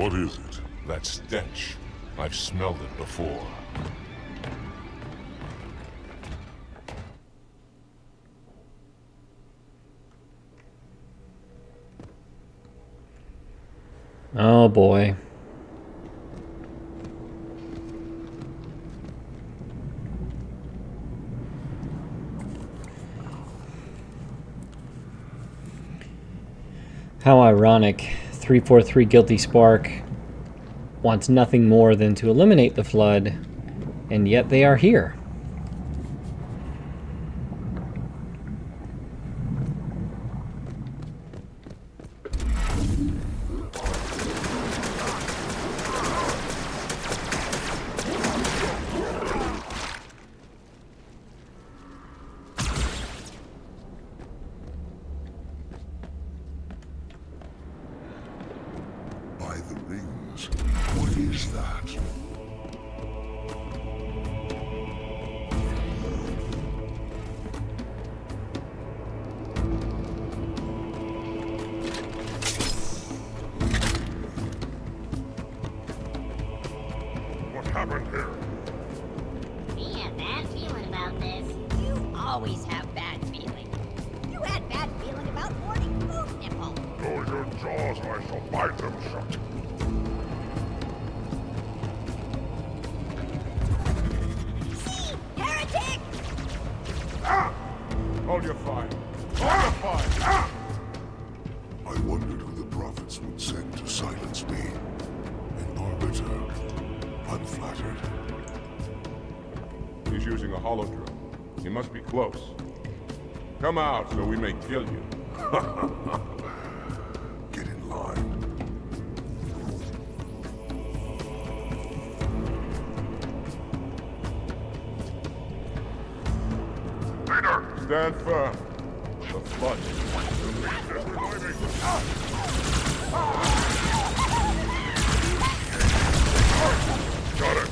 What is it? That stench. I've smelled it before. Oh boy. How ironic. 343 Guilty Spark wants nothing more than to eliminate the Flood, and yet they are here. He's using a hollow drill. He must be close. Come out so we may kill you. Get in line. Leader! Stand firm. The flood. Got it!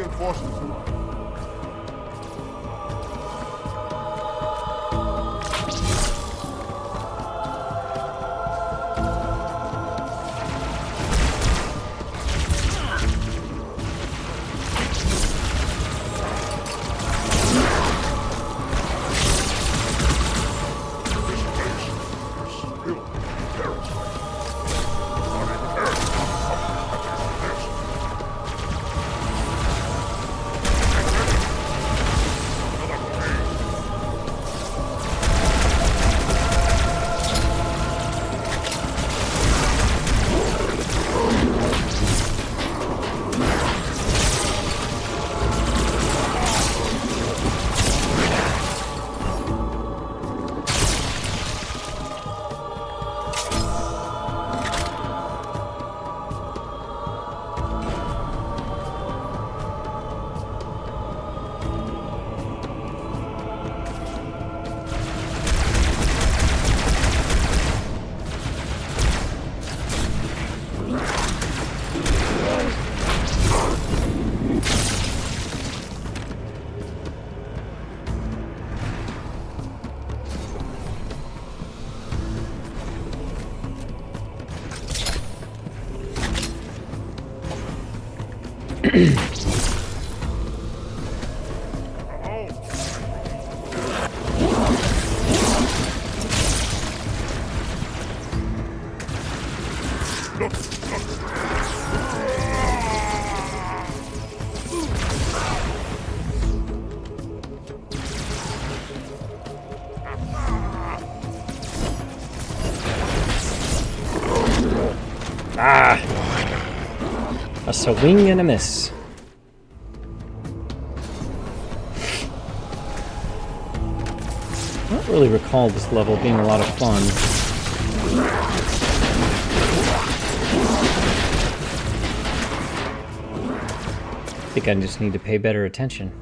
Reinforcements A wing and a miss. I don't really recall this level being a lot of fun. I think I just need to pay better attention.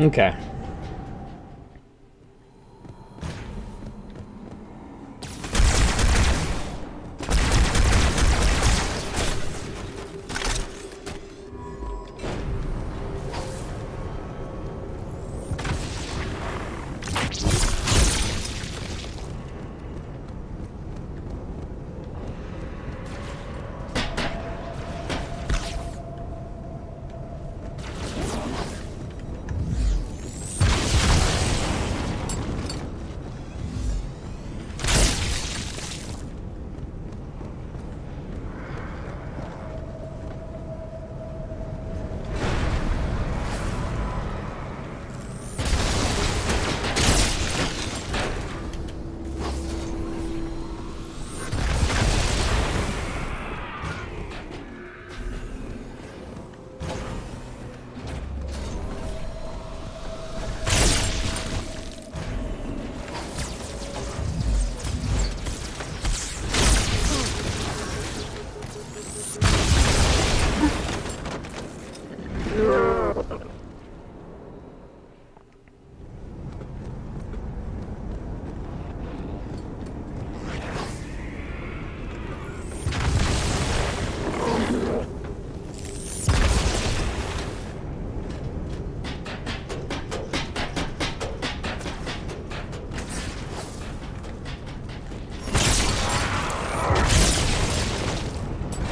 Okay.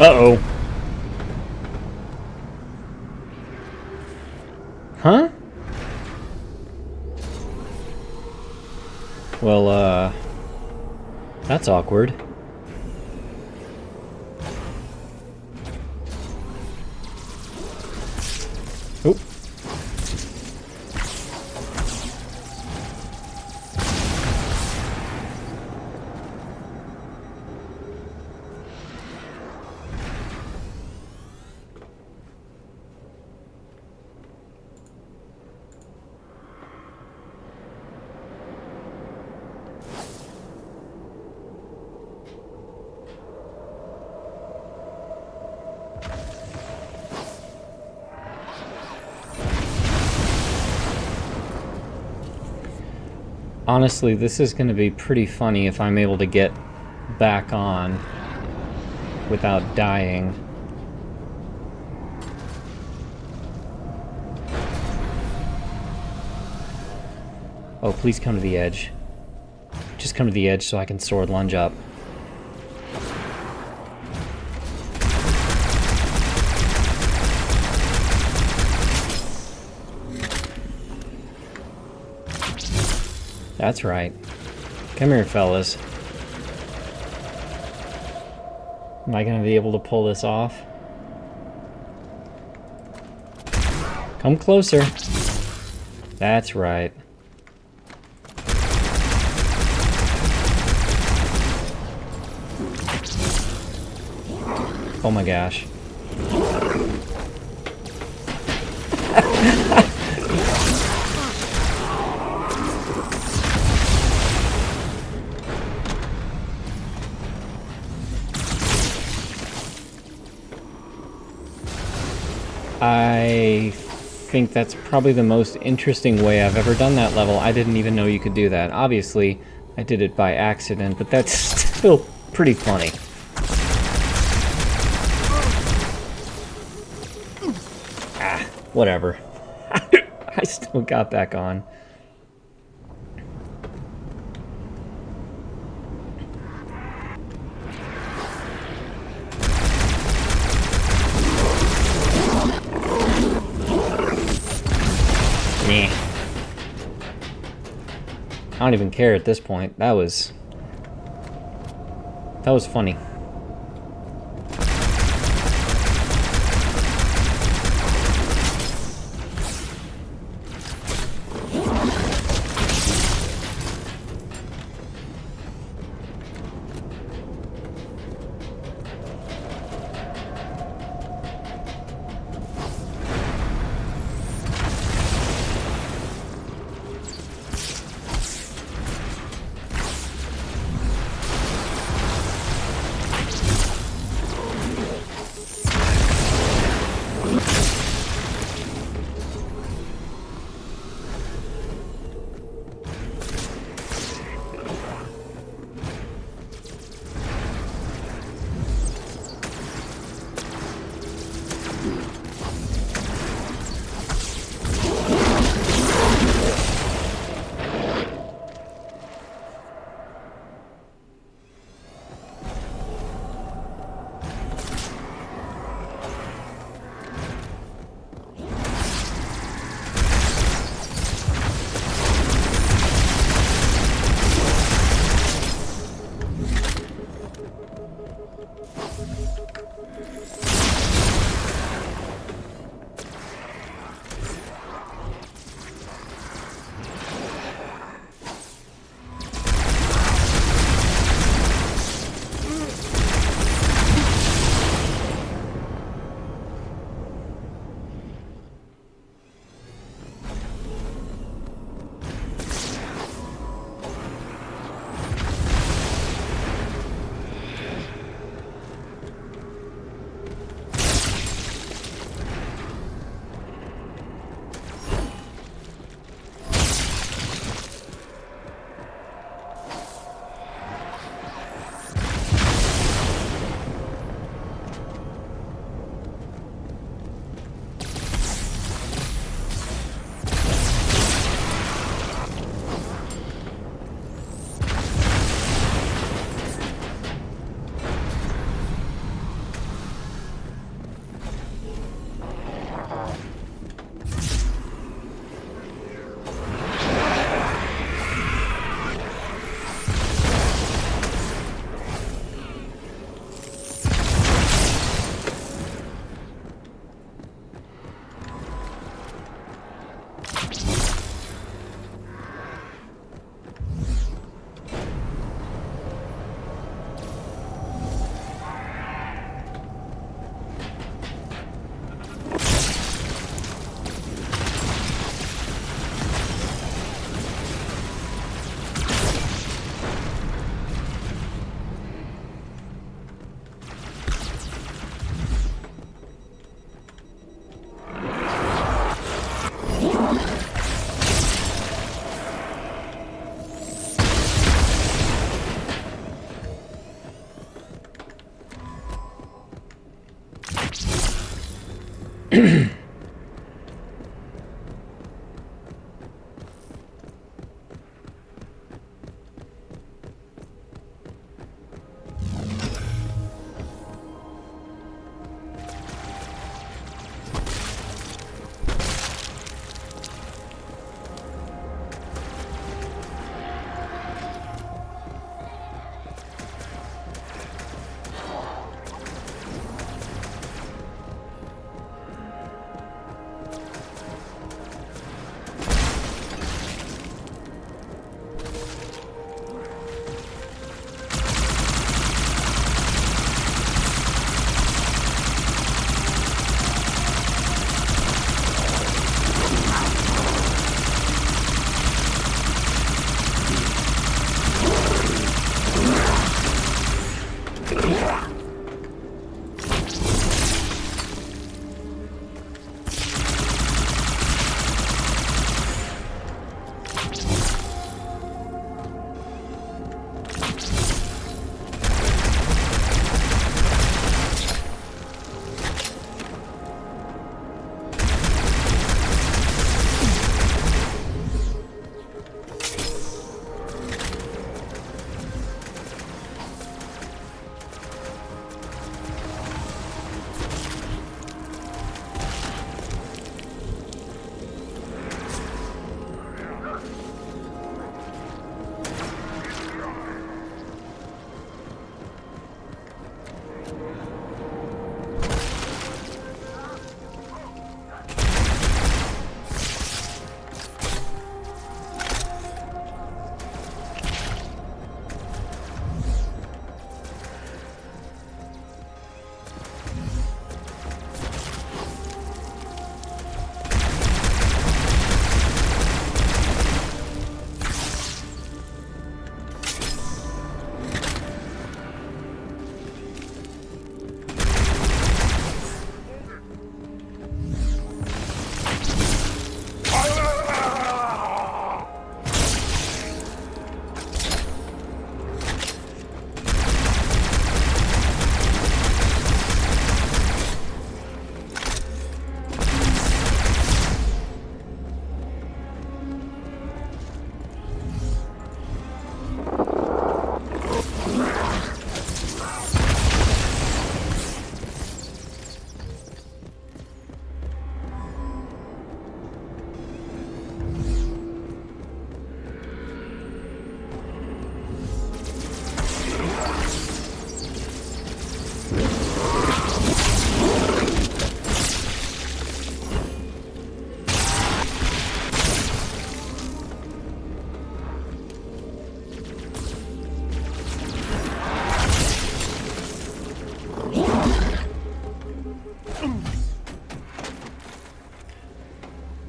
Uh-oh. Huh? Well, uh... That's awkward. Honestly, this is going to be pretty funny if I'm able to get back on without dying. Oh, please come to the edge. Just come to the edge so I can sword lunge up. That's right. Come here, fellas. Am I gonna be able to pull this off? Come closer. That's right. Oh my gosh. Think that's probably the most interesting way I've ever done that level. I didn't even know you could do that. Obviously, I did it by accident, but that's still pretty funny. Ah, whatever. I still got back on. I don't even care at this point. That was... That was funny.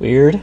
Weird.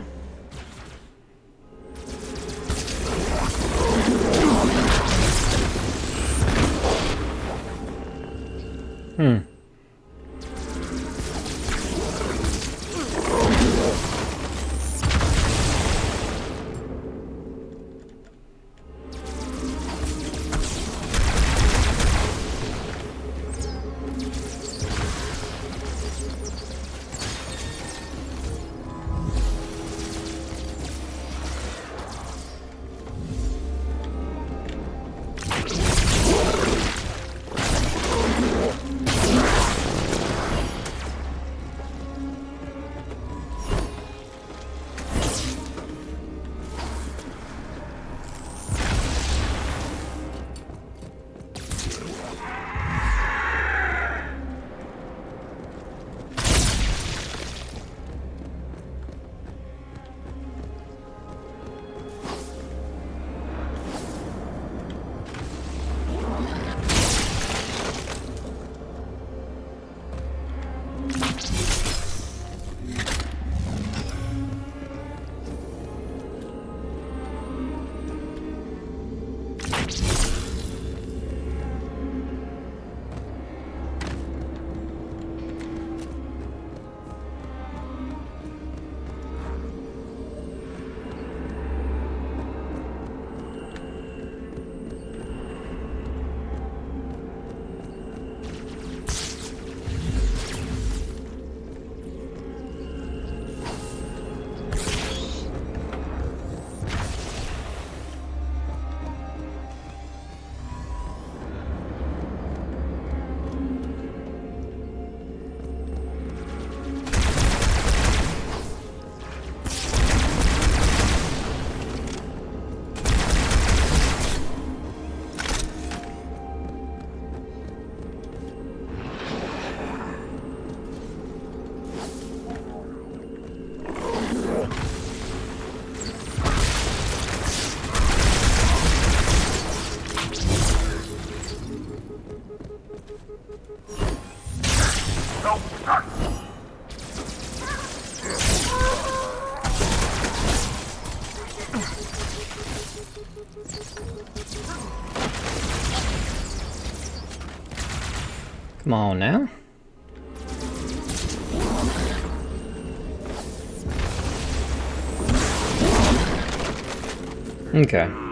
Come on now. Okay.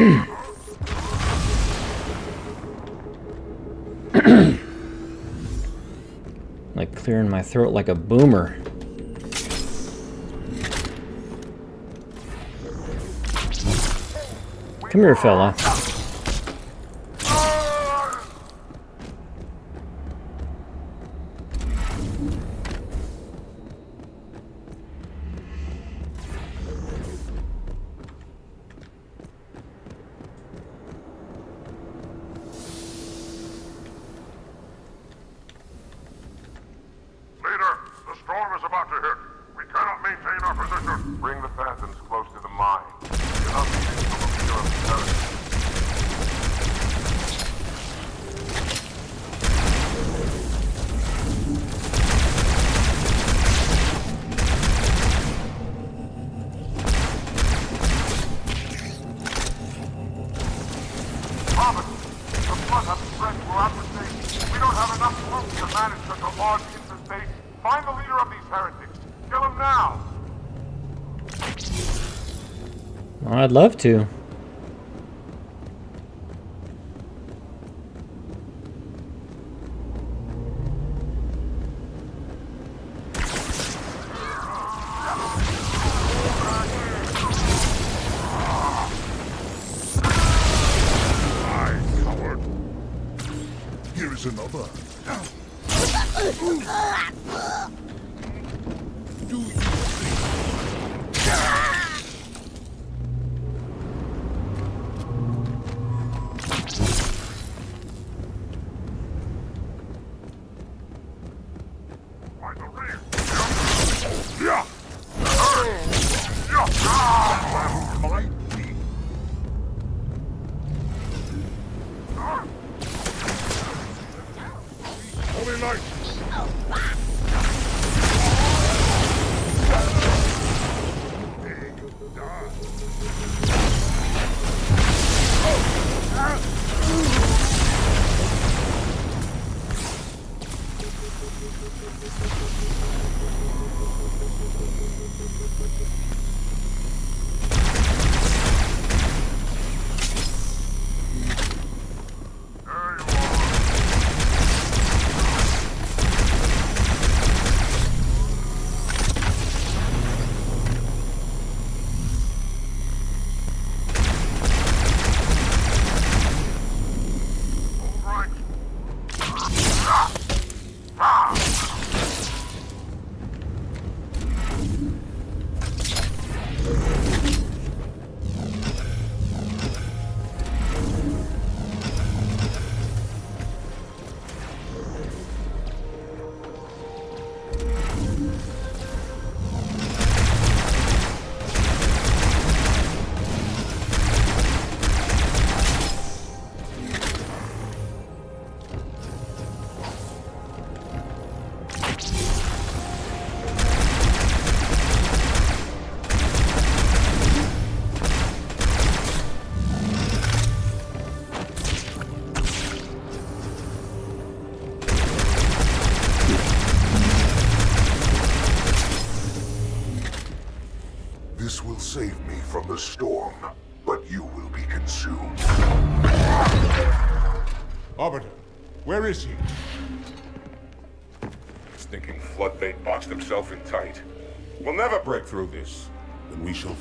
like clearing my throat like a boomer. Come here, fella. too.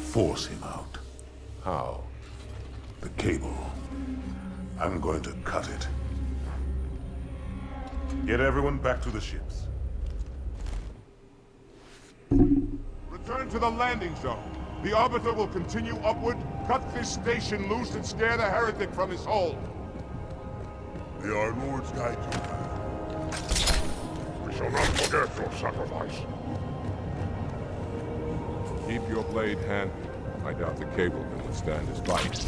Force him out. How? The cable. I'm going to cut it. Get everyone back to the ships. Return to the landing zone. The Arbiter will continue upward, cut this station loose, and scare the heretic from his hold. May our lords guide you. We shall not forget your sacrifice. Keep your blade handy. I doubt the cable can withstand his bite.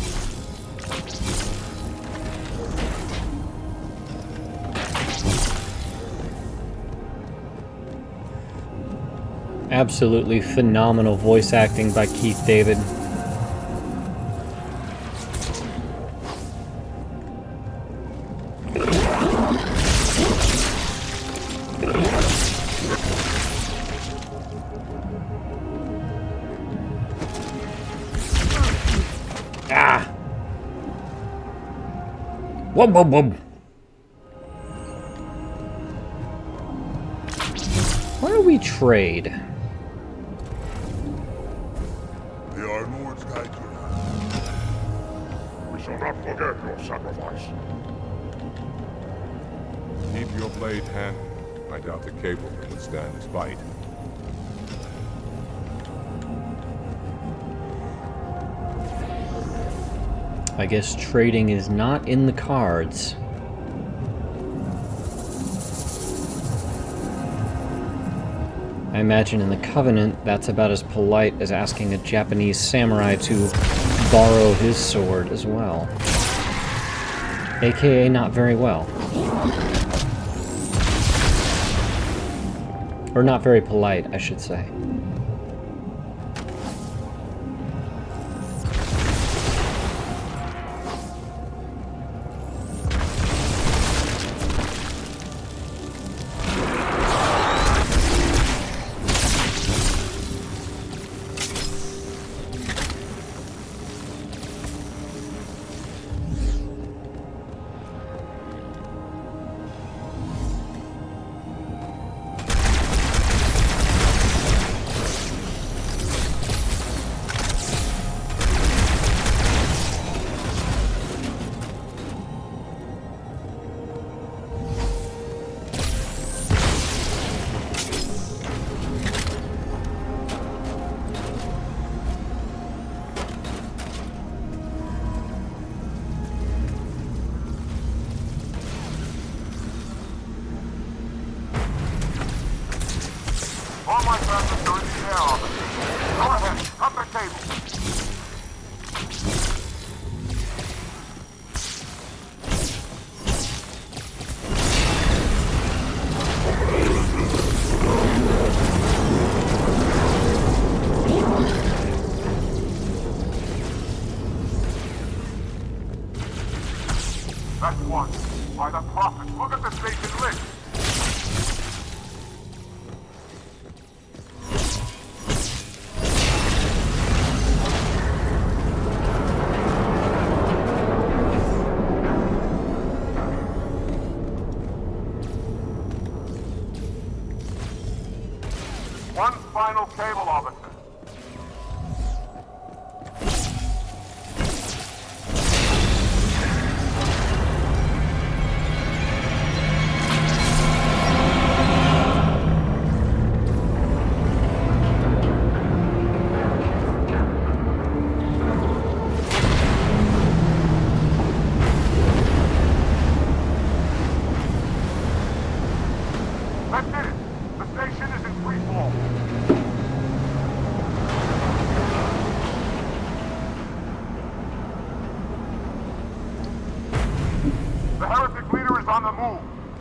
Absolutely phenomenal voice acting by Keith David. Whoa, whoa, whoa. Why don't we trade? Guess trading is not in the cards. I imagine in the Covenant, that's about as polite as asking a Japanese samurai to borrow his sword as well. AKA not very well. Or not very polite, I should say.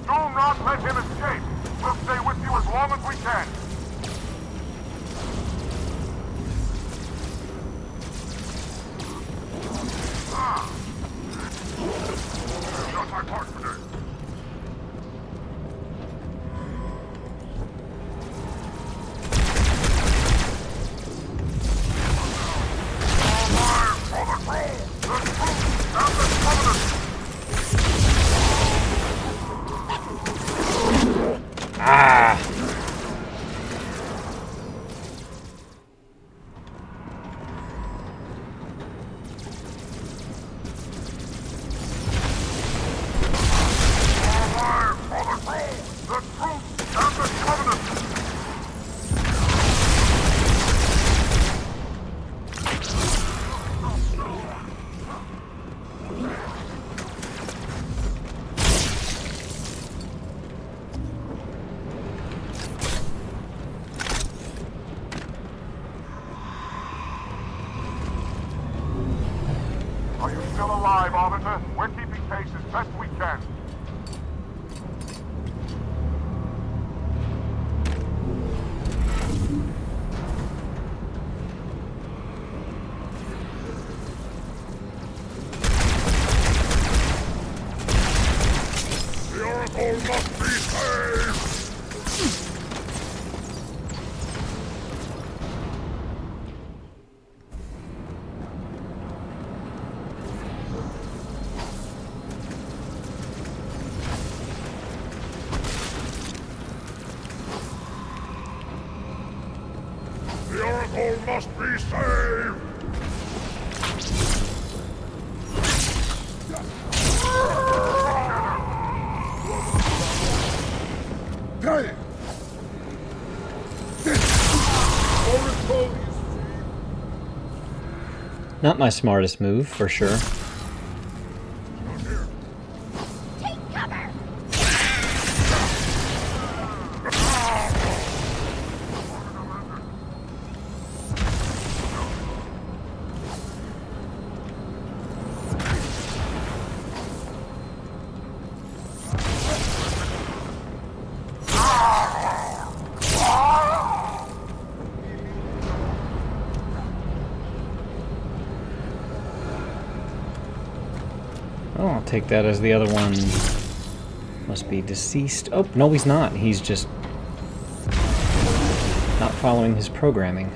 Do not let him escape. We'll stay with you as long as we can. Ah. Not my part Not my smartest move, for sure. take that as the other one must be deceased. Oh, no he's not. He's just not following his programming.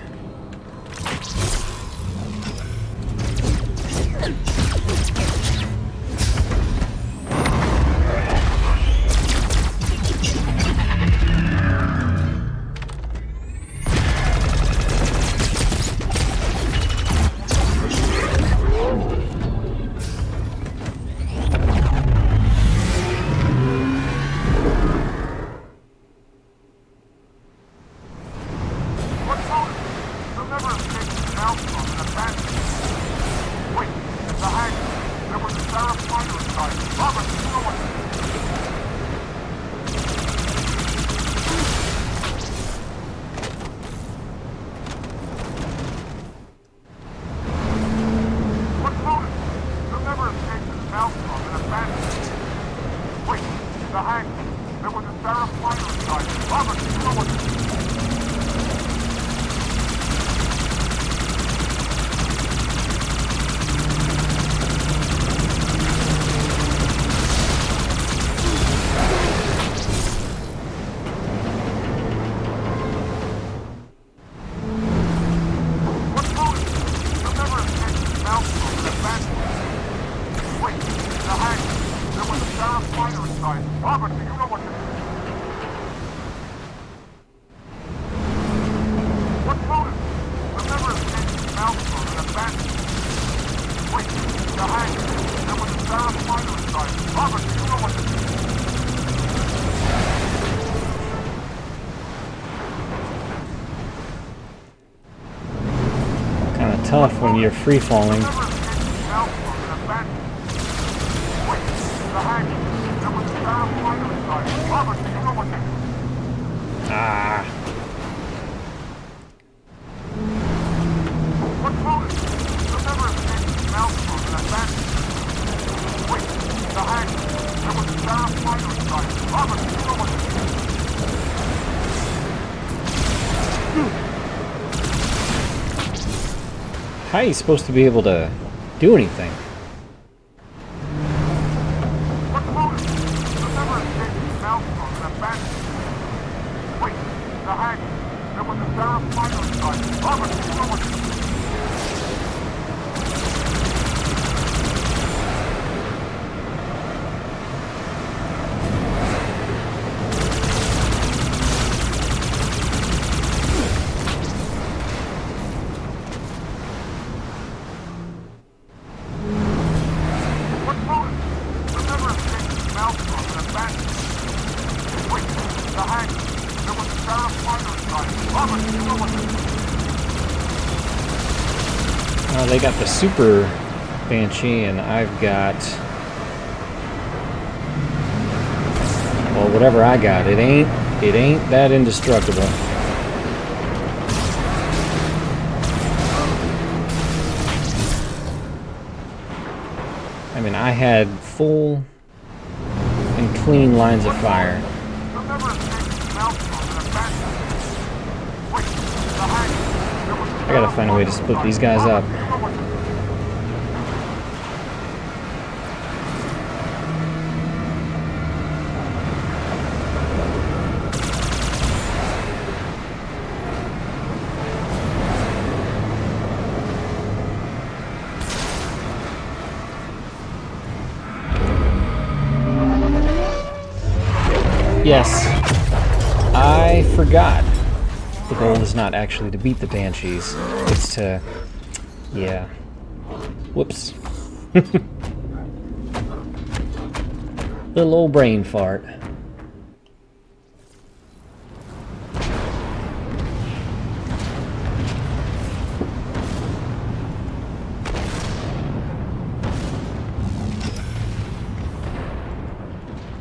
you're free falling. how are you supposed to be able to do anything? Super banshee, and I've got. Well, whatever I got, it ain't it ain't that indestructible. I mean, I had full and clean lines of fire. I gotta find a way to split these guys up. Yes, I forgot. The goal is not actually to beat the Banshees. It's to... Yeah. Whoops. Little old brain fart.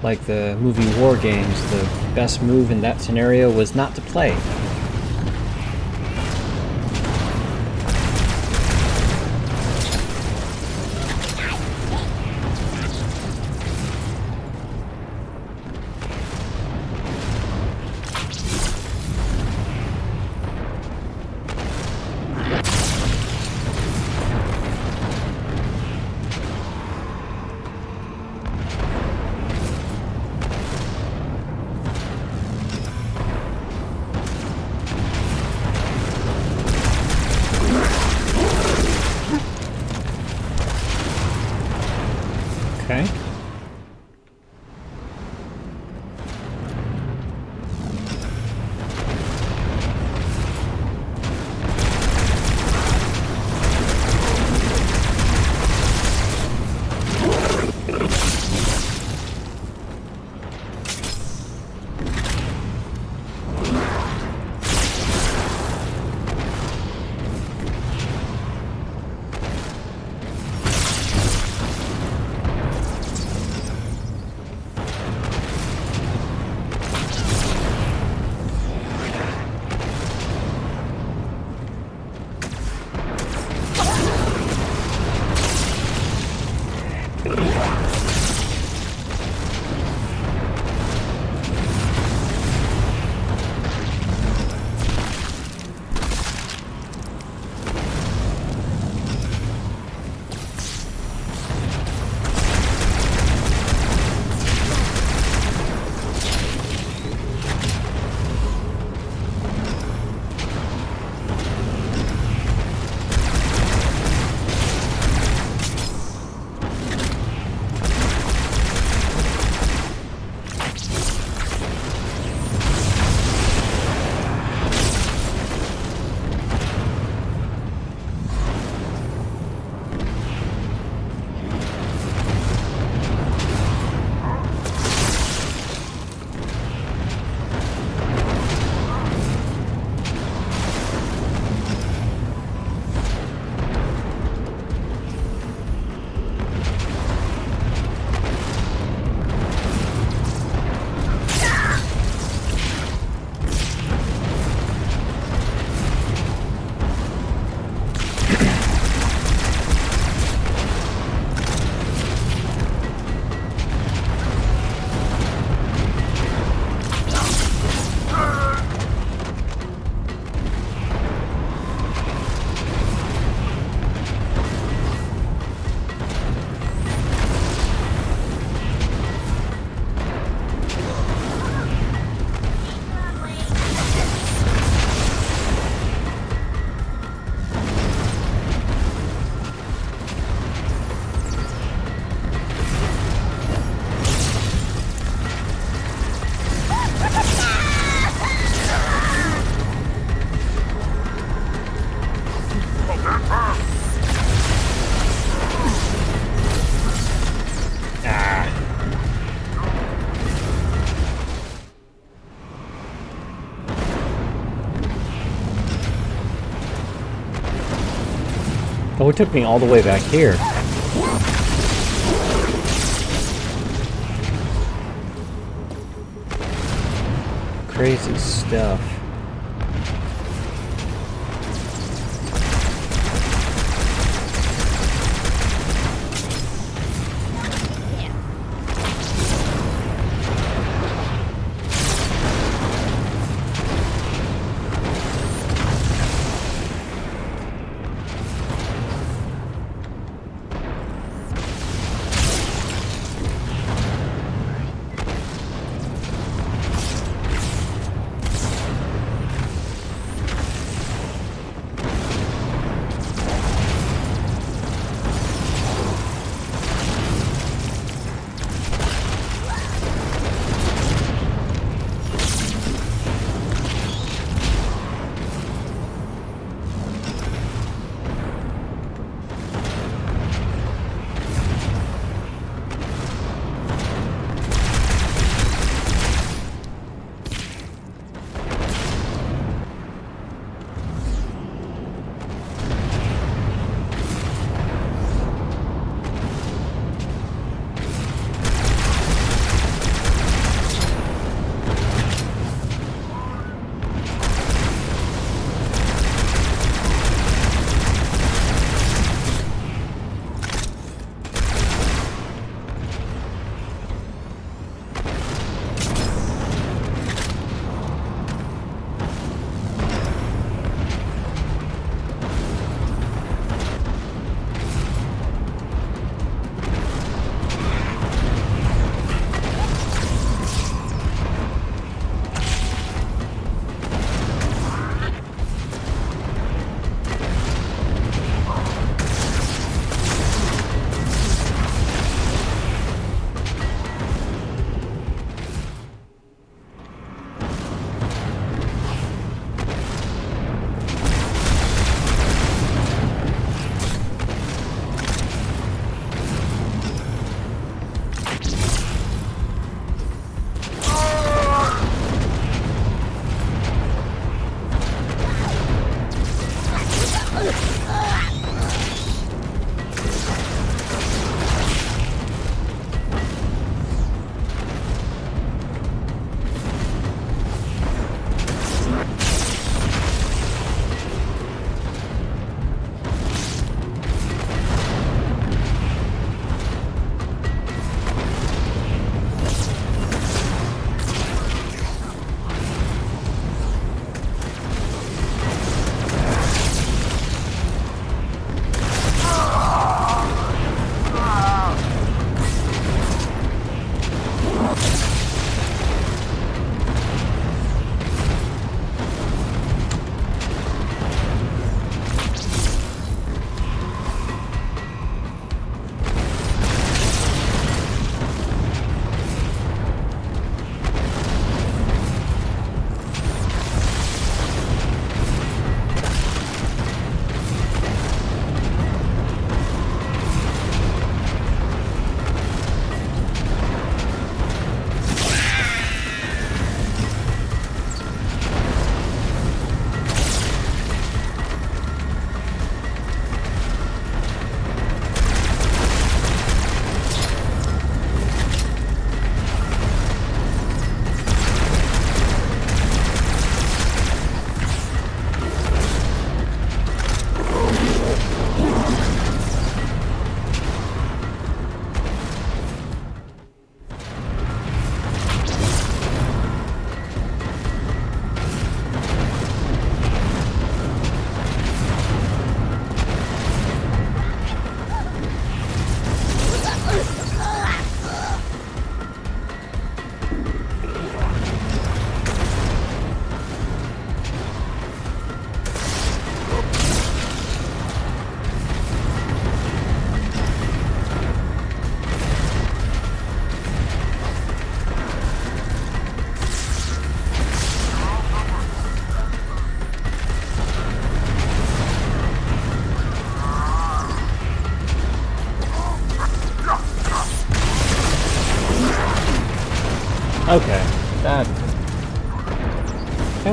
Like the movie War Games, the best move in that scenario was not to play. Oh, it took me all the way back here. Crazy stuff.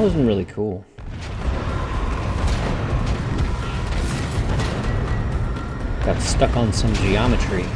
That wasn't really cool. got stuck on some geometry.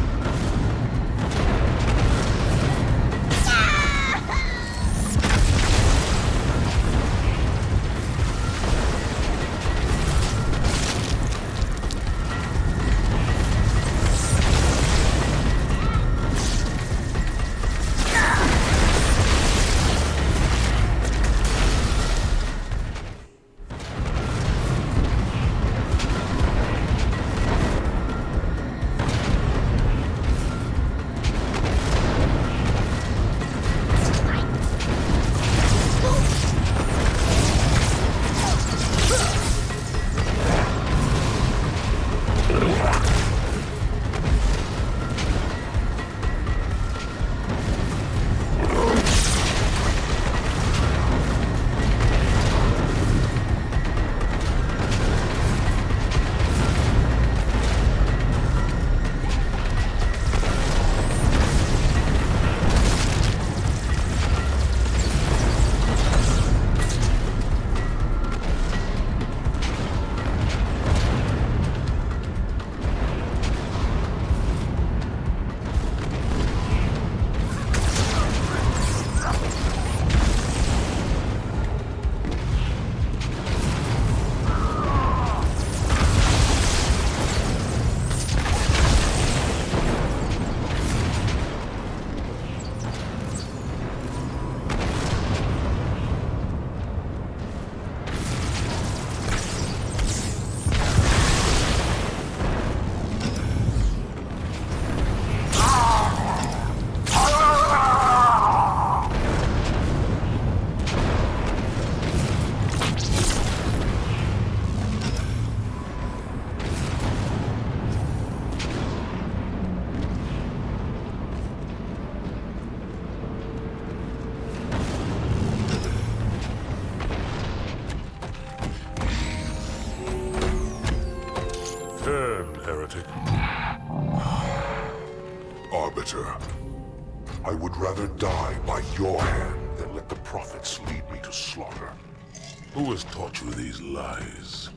Who has taught you these lies?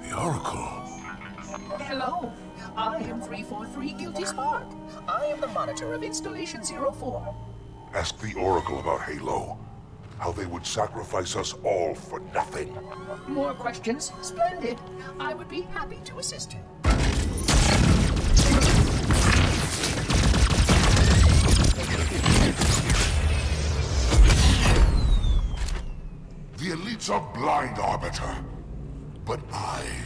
The Oracle. Hello, I am 343 Guilty Spark. I am the monitor of Installation 04. Ask the Oracle about Halo. How they would sacrifice us all for nothing. More questions? Splendid. I would be happy to assist you. Elites are blind, Arbiter. But I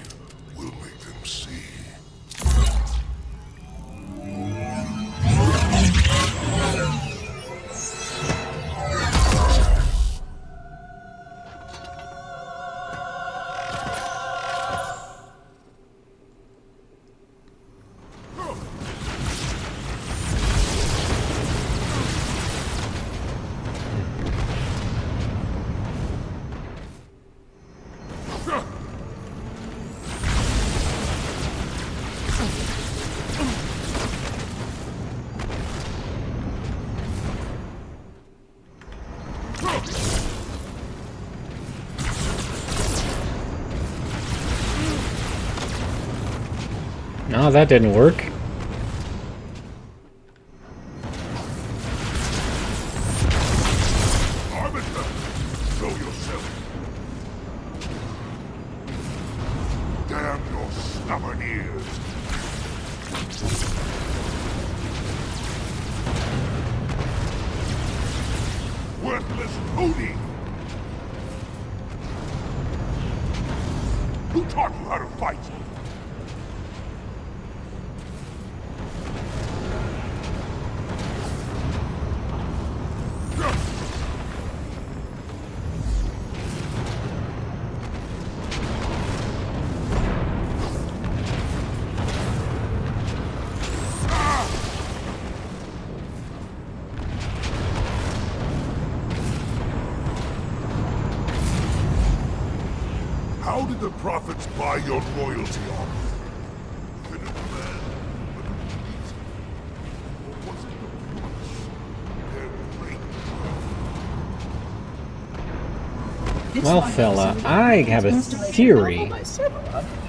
that didn't work. Price? Their great love? Well, fella, I have a theory.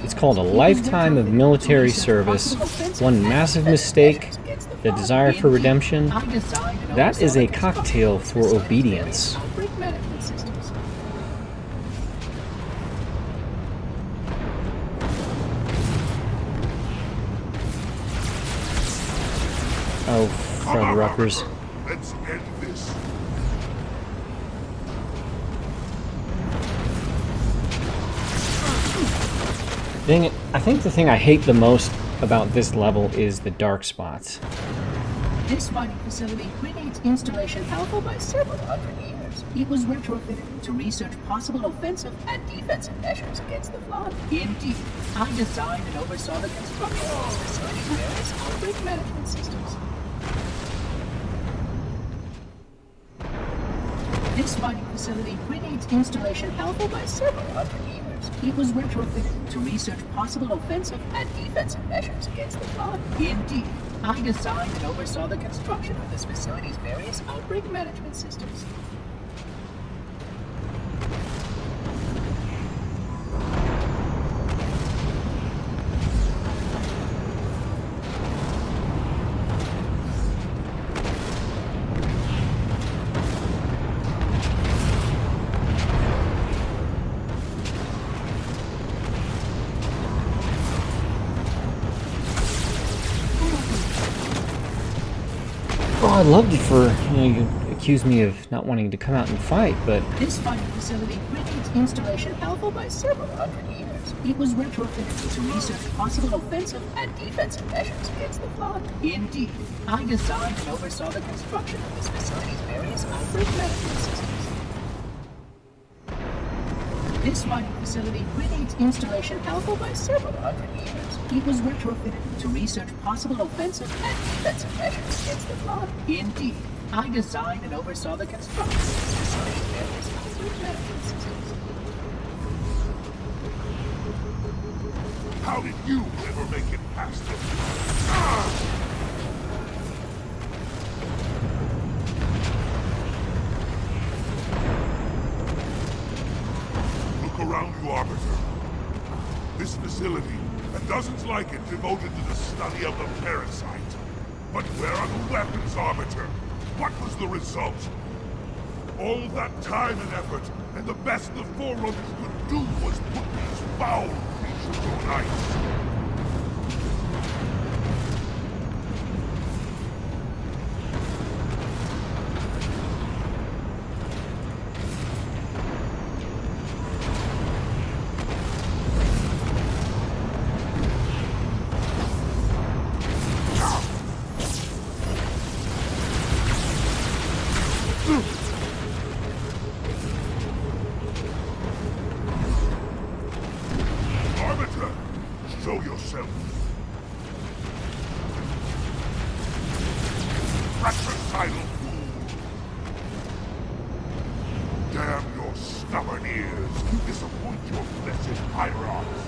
It's called a lifetime of military service, one massive mistake, the desire for redemption. That is a cocktail for obedience. Fred Ruckers. Let's end this. Dang it. I think the thing I hate the most about this level is the dark spots. This mining facility predates installation alpha by several hundred years. It was retrofitted to research possible offensive and defensive measures against the flood. Indeed, I designed and oversaw the construction of this facility's various outbreak management systems. This mining facility predates installation alpha by several hundred years. It was retrofitted to research possible offensive and defensive measures against the flood. Indeed, I designed and oversaw the construction of this facility's various outbreak management systems. I'd love to for, you know, you accuse me of not wanting to come out and fight, but This mining facility predates installation alpha by several hundred years. It was retrofitted to research possible offensive and defensive measures against the flood. Indeed, I designed and oversaw the construction of this facility's various outbreak management systems. This mining facility predates installation alpha by several hundred years. It was retrofitted to research possible offensive and defensive measures against the flood. Indeed, I designed and oversaw the construction of various. How did you ever make it past them? Ah! It devoted to the study of the parasite. But where are the weapons, Arbiter? What was the result? All that time and effort, and the best the Forerunners could do was put these foul creatures on ice. Blessed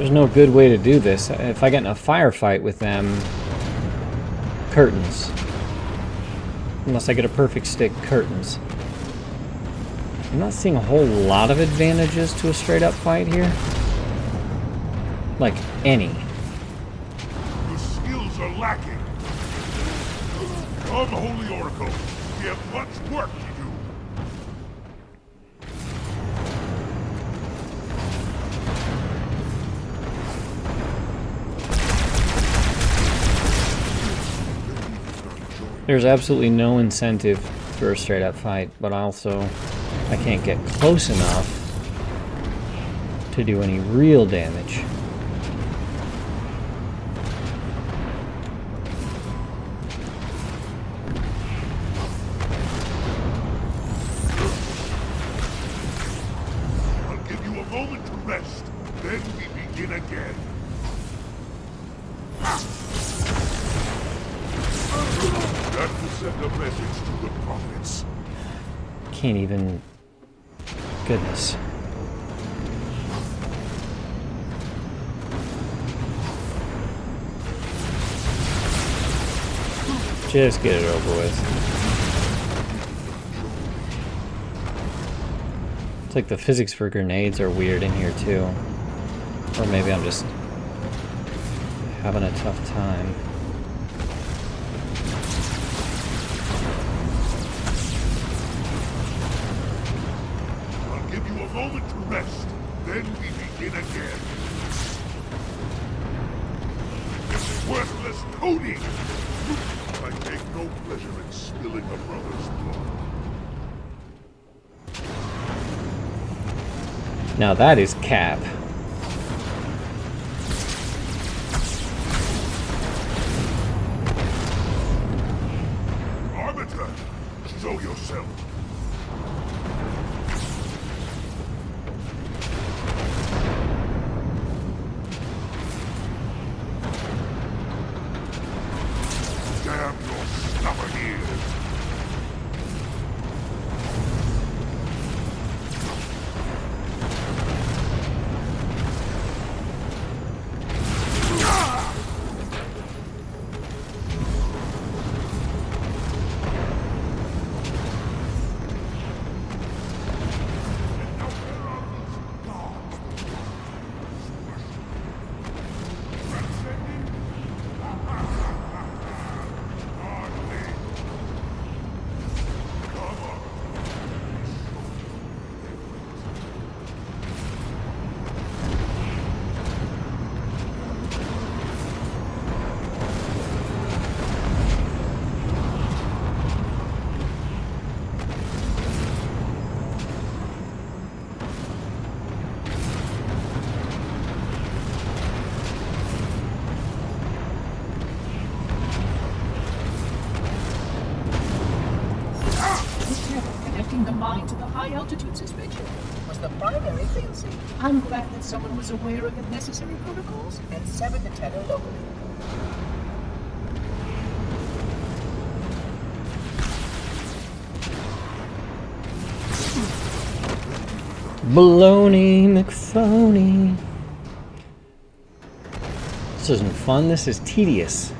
There's no good way to do this. If I get in a firefight with them, curtains. Unless I get a perfect stick, curtains. I'm not seeing a whole lot of advantages to a straight up fight here. Like, any. Your skills are lacking. Come, Holy Oracle. We have much work There's absolutely no incentive for a straight up fight, but also I can't get close enough to do any real damage. Can't even. Goodness. Just get it over with. It's like the physics for grenades are weird in here too. Or maybe I'm just having a tough time. Now that is cap. Aware of the necessary protocols and severed the tether locally. Baloney McPhony. This isn't fun, this is tedious.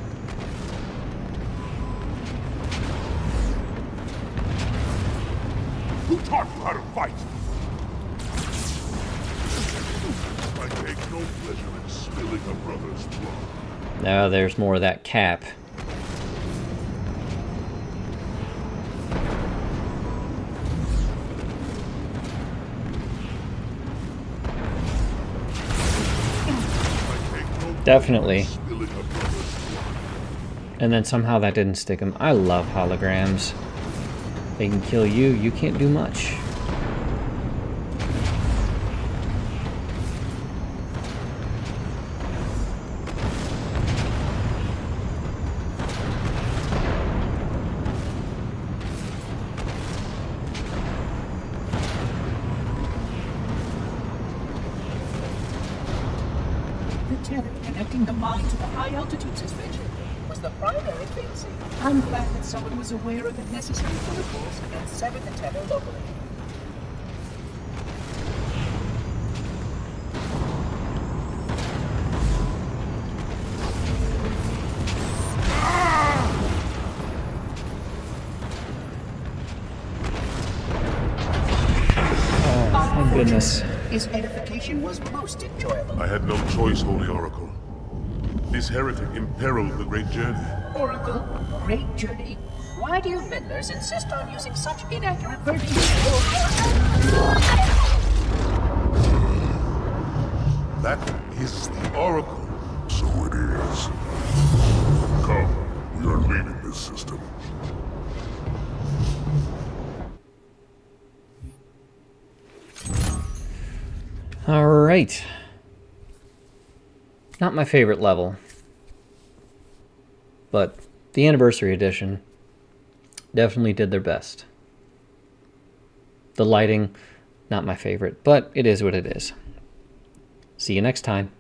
Now there's more of that cap. Definitely. And then somehow that didn't stick him. I love holograms. They can kill you, you can't do much. His edification was most enjoyable. I had no choice, Holy Oracle. This heretic imperiled the great journey. Oracle, great journey. Why do you meddlers insist on using such inaccurate verbiage? That is the Oracle. So it is. Come, we are leaving this system. Alright. Not my favorite level. But the Anniversary Edition definitely did their best. The lighting, not my favorite, but it is what it is. See you next time.